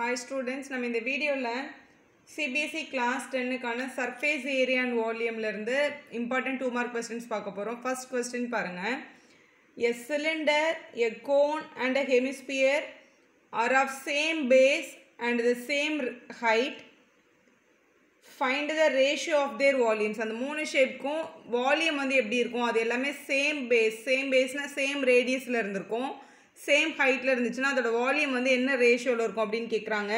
Hi students நம்ம இந்த வீடியோவில் சிபிஎஸ்சி கிளாஸ் டென்னுக்கான சர்ஃபேஸ் ஏரியா அண்ட் வால்யூம்லேருந்து இம்பார்ட்டன்ட் டூ மார்க் கொஸ்டின்ஸ் பார்க்க போகிறோம் ஃபஸ்ட் கொஸ்டின் பாருங்கள் a cylinder a cone and a hemisphere are of same base and the same height find the ratio of their volumes அந்த மூணு ஷேப்க்கும் volume வந்து எப்படி இருக்கும்? அது எல்லாமே சேம் பேஸ் சேம் பேஸ்னால் சேம் ரேடியஸில் இருந்திருக்கும். சேம் ஹைட்டில் இருந்துச்சுன்னா அதோட வால்யூம் வந்து என்ன ரேஷியோவில் இருக்கும் அப்படின்னு கேட்குறாங்க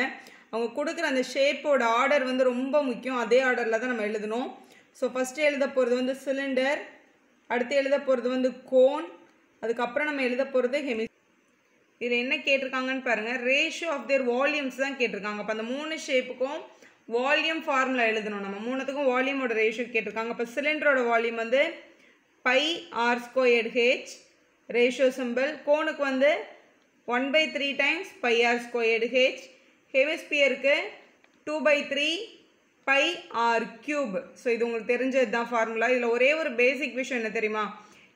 அவங்க கொடுக்குற அந்த ஷேப்போட ஆர்டர் வந்து ரொம்ப முக்கியம். அதே ஆர்டரில் தான் நம்ம எழுதணும். ஸோ ஃபஸ்ட்டு எழுத போகிறது வந்து சிலிண்டர் அடுத்து எழுத போகிறது வந்து கோன் அதுக்கப்புறம் நம்ம எழுத போகிறது ஹெமி இதில் என்ன கேட்டிருக்காங்கன்னு பாருங்கள் ரேஷியோ ஆஃப் தேர் வால்யூம்ஸ் தான் கேட்டிருக்காங்க. அப்போ அந்த மூணு ஷேப்புக்கும் வால்யூம் ஃபார்முலா எழுதணும். நம்ம மூணுத்துக்கும் வால்யூமோட ரேஷியோ கேட்டிருக்காங்க. அப்போ சிலிண்டரோட வால்யூம் வந்து pi r squared h ratio simple கோனுக்கு வந்து one by three times pi r squared h ஹெமிஸ்பியருக்கு two by three pi r cube so இது உங்களுக்கு தெரிஞ்சது தான் ஃபார்முலா இதில் ஒரே ஒரு பேசிக் விஷயம் என்ன தெரியுமா?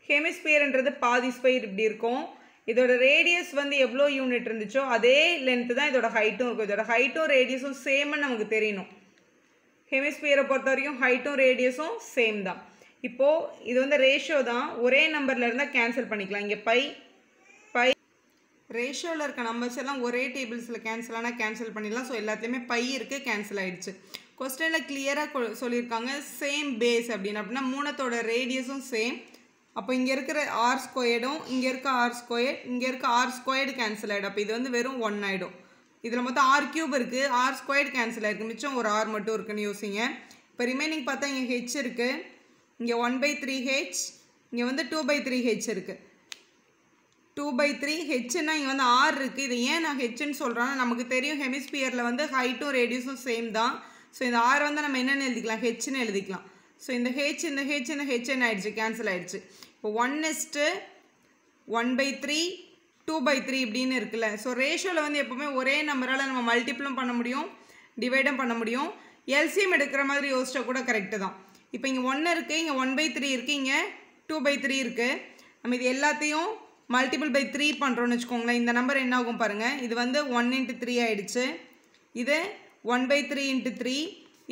ஹெமிஸ்பியர்ன்றது பாதி ஸ்பைர் இப்படி இருக்கும். இதோட ரேடியஸ் வந்து எவ்வளோ யூனிட் இருந்துச்சோ அதே லென்த்து தான் இதோட ஹைட்டும் இருக்கும். இதோட ஹைட்டும் ரேடியஸும் சேம்னு நமக்கு தெரியணும். ஹெமிஸ்பியரை பொறுத்த வரைக்கும் ஹைட்டும் ரேடியஸும் சேம் தான். இப்போது இது வந்து ரேஷியோ தான். ஒரே நம்பரில் இருந்தால் கேன்சல் பண்ணிக்கலாம். இங்கே பை பை ரேஷியோவில் இருக்க நம்பர்ஸ் எல்லாம் ஒரே டேபிள்ஸில் கேன்சல் ஆனால் கேன்சல் பண்ணிடலாம். ஸோ எல்லாத்துலேயுமே பை இருக்குது கேன்சல் ஆகிடுச்சு கொஸ்டினில் கிளியராக சொல்லியிருக்காங்க சேம் பேஸ் அப்படின்னு. அப்படின்னா மூணத்தோட ரேடியஸும் சேம் அப்போ இங்கே இருக்கிற ஆர் ஸ்கொயர்டும் இங்கே இருக்க ஆர் ஸ்கொயர் இங்கே இருக்க ஆர் ஸ்கொயர்டு கேன்சல் ஆகிடும் அப்போ இது வந்து வெறும் ஒன் ஆகிடும் இதில் மொத்தம் ஆர் கியூப் இருக்குது ஆர் ஸ்கொயர்டு கேன்சல் ஆகிருக்கு மிச்சம் ஒரு ஆர் மட்டும் இருக்குன்னு யோசிங்க. இப்போ ரிமைனிங் பார்த்தா இங்கே ஹெச் இருக்குது இங்கே ஒன் பை த்ரீ ஹெச் இங்கே வந்து டூ பை த்ரீ ஹெச் இருக்குது டூ பை த்ரீ ஹெச்னா இங்கே வந்து ஆர் இருக்குது இது ஏன் நான் ஹெச்ன்னு சொல்கிறேன்னா நமக்கு தெரியும் ஹெமிஸ்பியரில் வந்து ஹைட்டும் ரேடியஸும் சேம் தான். ஸோ இந்த ஆர் வந்து நம்ம என்னென்னு எழுதிக்கலாம்? ஹெச்னு எழுதிக்கலாம். ஸோ இந்த ஹெச் இந்த ஹெச் இந்த ஹெச் என்ன ஆயிடுச்சு? கேன்சல் ஆயிடுச்சு. இப்போ one is to one by three two by three இப்படின்னு இருக்குல்ல. ஸோ ரேஷியோவில் வந்து எப்போவுமே ஒரே நம்பரால் நம்ம மல்டிப்ளும் பண்ண முடியும் டிவைடும் பண்ண முடியும். எல்சிஎம் எடுக்கிற மாதிரி யோசிச்சா கூட கரெக்டு தான். இப்போ இங்கே ஒன்று இருக்குது இங்கே ஒன் பை த்ரீ இருக்குது இங்கே டூ பை த்ரீ இருக்குது நம்ம இது எல்லாத்தையும் மல்டிபிள் பை த்ரீ பண்ணுறோன்னு வச்சுக்கோங்களேன். இந்த நம்பர் என்ன ஆகும் பாருங்கள் இது வந்து ஒன் இன்ட்டு த்ரீ ஆகிடுச்சு இது one by three into three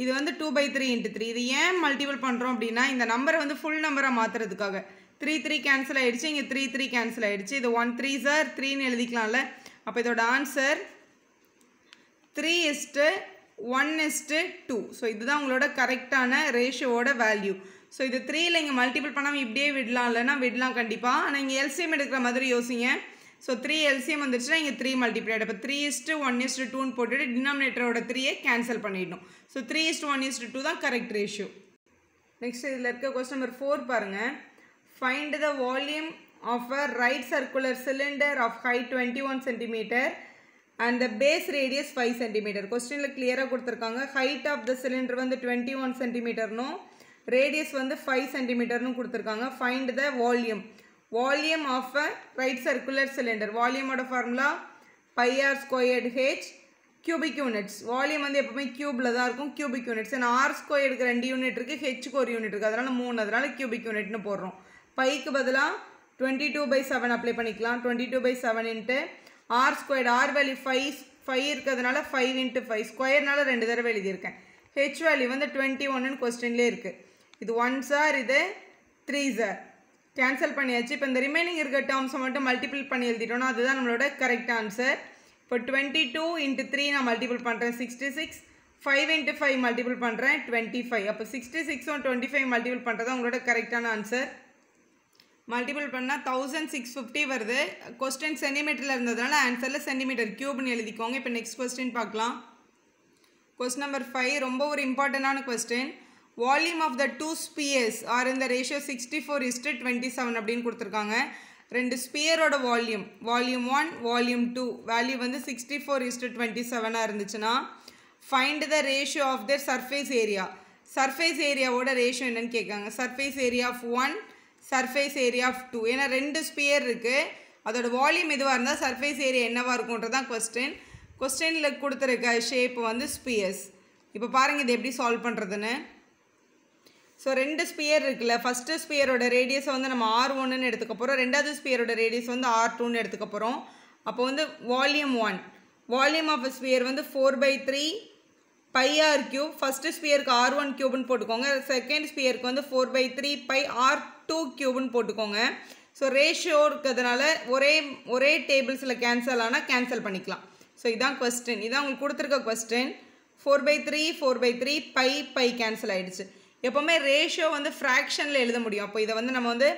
இது வந்து two by three into three இது ஏன் மல்டிபிள் பண்ணுறோம் அப்படின்னா இந்த நம்பரை வந்து ஃபுல் நம்பராக மாற்றுறதுக்காக த்ரீ த்ரீ கேன்சல் ஆகிடுச்சு இங்கே த்ரீ த்ரீ கேன்சல் ஆகிடுச்சு இது ஒன் த்ரீ சார் த்ரீன்னு எழுதிக்கலாம்ல. அப்போ இதோட answer three is to one is to two so இதுதான் உங்களோட கரெக்டான ரேஷியோட வேல்யூ ஸோ இது த்ரீயில் இங்கே மல்டிபிள் பண்ணாமல் இப்படியே விடலாம். இல்லைனா விடலாம் கண்டிப்பாக ஆனால் இங்கே எல்சிஎம் எடுக்கிற மாதிரி யோசிங்க. ஸோ த்ரீ எல்சிஎம் வந்துருச்சுன்னா இங்கே த்ரீ மல்டிப்ளை இப்போ த்ரீ இஸ்ட்டு ஒன் இஸ்ட்டு டூன்னு போட்டுட்டு டினாமினேட்டரோட த்ரீயை கேன்சல் பண்ணிடணும். So three is to one is to two தான் கரெக்ட் ரேஷியோ நெக்ஸ்ட் இதில் இருக்க கொஸ்டின் நம்பர் ஃபோர் பாருங்கள் find the volume of a right circular cylinder of height twenty one centimetre and the base radius five centimetre கொஸ்டினில் கிளியராக கொடுத்துருக்காங்க. Height of the cylinder வந்து twenty one சென்டிமீட்டர்னும் radius வந்து five சென்டிமீட்டர்னு கொடுத்துருக்காங்க. Find the volume volume of a right circular cylinder வால்யூமோட formula pi r squared h cubic units volume வந்து எப்பவுமே கியூபில் தான் இருக்கும் கியூபிக் யூனிட்ஸ் ஏன்னா ஆர் ஸ்கொயருக்கு ரெண்டு யூனிட் இருக்குது ஹெச்சுக்கு ஒரு யூனிட் இருக்குது அதனால் மூணு அதனால் கியூபிக் யூனிட்னு போடுறோம். பைக்கு பதிலாக twenty two by seven apply பண்ணிக்கலாம். Twenty two by seven into r squared r value five five இருக்கிறதுனால ஃபைவ் இன்ட்டு ஃபைவ் ஸ்கொயர்னால ரெண்டு தடவை எழுதியிருக்கேன். ஹெச் வேல்யூ வந்து டுவெண்ட்டி ஒன்னு கொஸ்டின்லேயே இருக்குது இது ஒன் சார் இது த்ரீ சார் கேன்சல் பண்ணியாச்சு. இப்போ இந்த ரிமைனிங் இருக்க டேர்ம்ஸை மட்டும் மல்டிபிள் பண்ணி எழுதிட்டோம்னா அதுதான் நம்மளோட கரெக்ட் ஆன்சர் இப்போ டுவெண்ட்டி டூ இன்ட்டு த்ரீ நான் மல்டிபிள் பண்ணுறேன் sixty six five into five multiple பண்ணுறேன் டுவெண்ட்டி ஃபைவ் அப்போ சிக்ஸ்டி சிக்ஸும் டுவெண்ட்டி ஃபைவ் மல்டிபிள் பண்ணுறது உங்களோட கரெக்டான ஆன்சர் மல்டிபிள் பண்ணால் தௌசண்ட் சிக்ஸ் ஃபிஃப்டி வருது. கொஸ்டின் சென்டிமீட்டரில் இருந்ததுனால ஆன்சரில் சென்டிமீட்டர் க்யூப்னு எழுதிக்கோங்க. இப்போ நெக்ஸ்ட் கொஸ்டின் பார்க்கலாம். கொஸ்டின் நம்பர் ஃபைவ் ரொம்ப ஒரு இம்பார்ட்டண்டான question volume of the two spheres are இந்த ratio sixty four is to twenty seven அப்படின்னு கொடுத்துருக்காங்க. ரெண்டு ஸ்பியரோட volume volume one volume two value வந்து சிக்ஸ்டி ஃபோர் இஸ்ட்டு டுவெண்ட்டி செவனாக இருந்துச்சுன்னா find the ratio of the surface area surface ஏரியாவோட ratio என்னன்னு கேட்காங்க. Surface area of one surface area of two ஏன்னா ரெண்டு sphere இருக்குது அதோட வால்யூம் எதுவாக இருந்தால் சர்ஃபேஸ் ஏரியா என்னவாக இருக்குன்றது தான் கொஸ்டின் கொஸ்டினில் கொடுத்துருக்க ஷேப் வந்து ஸ்பியர்ஸ் இப்போ பாருங்கள் இது எப்படி சால்வ் பண்ணுறதுன்னு ஸோ ரெண்டு ஸ்பியர் இருக்குல்ல. ஃபஸ்ட்டு ஸ்பியரோட ரேடியஸை வந்து நம்ம ஆர் ஒன்றுன்னு எடுத்துக்க போகிறோம் ரெண்டாவது ஸ்பியரோட ரேடியஸ் வந்து ஆர் டூன்னு எடுத்துக்க போகிறோம் அப்போ வந்து volume one volume of sphere வந்து four by three pi r cube first ஸ்பியருக்கு R one கியூப்னு போட்டுக்கோங்க. செகண்ட் ஸ்பியருக்கு வந்து four by three pi r two கியூப்னு போட்டுக்கோங்க. ஸோ ரேஷியோ இருக்கிறதுனால ஒரே ஒரே டேபிள்ஸில் கேன்சல் ஆனால் கேன்சல் பண்ணிக்கலாம். ஸோ இதான் கொஸ்டின் இதான் உங்களுக்கு கொடுத்துருக்க question four by three four by three pi pi cancel ஆகிடுச்சு எப்போவுமே ரேஷியோ வந்து ஃப்ராக்ஷனில் எழுத முடியும். அப்போ இதை வந்து நம்ம வந்து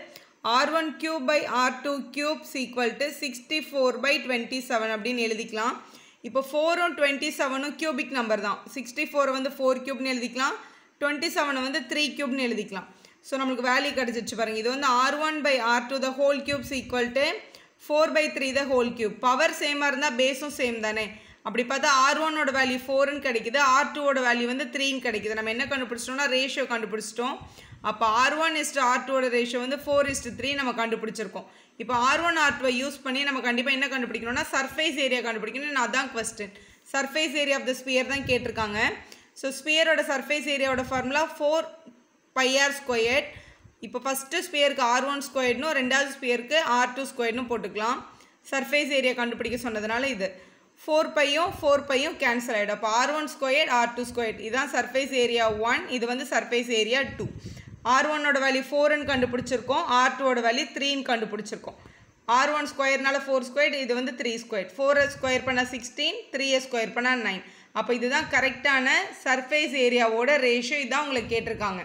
r one cube by r two cubes equal to sixty four by twenty seven அப்படின்னு எழுதிக்கலாம். இப்போ ஃபோரும் டுவெண்ட்டி செவனும் கியூபிக் நம்பர் தான். சிக்ஸ்டி ஃபோரை வந்து ஃபோர் கியூப்னு எழுதிக்கலாம். டுவெண்ட்டி செவனை வந்து த்ரீ கியூப்னு எழுதிக்கலாம். ஸோ நம்மளுக்கு வேல்யூ கிடச்சிச்சு பாருங்கள் இது வந்து r one by r two the whole cubes equal to four by three the whole cube power சேமாக இருந்தால் பேஸும் சேம் தானே. அப்படி பார்த்தா ஆர் ஒன்னோட வேல்யூ ஃபோர்னு கிடைக்குது. ஆர் டூவோட வேல்யூ வந்து த்ரீன்னு கிடைக்குது. நம்ம என்ன கண்டுபிடிச்சிட்டோம்னா ரேஷியோ கண்டுபிடிச்சிட்டோம். அப்போ r one is to r டூவோட ரேஷியோ வந்து ஃபோர் இஸ்ட் த்ரீ நம்ம கண்டுபிடிச்சிருக்கோம். இப்போ ஆர் ஒன் ஆர் டூவை யூஸ் பண்ணி நம்ம கண்டிப்பாக என்ன கண்டுபிடிக்கணும்னா சர்ஃபேஸ் ஏரியா கண்டுபிடிக்கணும். அதான் question surface area of the sphere தான் கேட்டிருக்காங்க. ஸோ ஸ்பியரோட surface ஏரியாவோட formula four pi r squared இப்போ ஃபஸ்ட்டு ஸ்பியருக்கு ஆர் ஒன் ஸ்கொயர்னும் ரெண்டாவது ஸ்பியருக்கு ஆர் டூ ஸ்கொயர்னும் போட்டுக்கலாம். சர்ஃபேஸ் ஏரியா கண்டுபிடிக்க சொன்னதுனால இது. ஃபோர் பையும் ஃபோர் பையும் கேன்சல் ஆகிடும் அப்போ R one square R two square இதுதான் சர்ஃபேஸ் ஏரியா ஒன் இது வந்து சர்ஃபேஸ் ஏரியா டூ ஆர் ஒன்னோட வேல்யூ ஃபோர்னு கண்டுபிடிச்சிருக்கோம். ஆர் டூவோட வேல்யூ த்ரீன்னு கண்டுபிடிச்சிருக்கோம். ஆர் ஒன் ஸ்கொயர்னால ஃபோர் ஸ்கொயர் இது வந்து த்ரீ ஸ்கொயர் ஃபோரை ஸ்கொயர் பண்ணால் சிக்ஸ்டீன் த்ரீயை ஸ்கொயர் பண்ணால் நைன் அப்போ இதுதான் கரெக்டான சர்ஃபேஸ் ஏரியாவோட ரேஷியோ இதுதான் உங்களுக்கு கேட்டிருக்காங்க.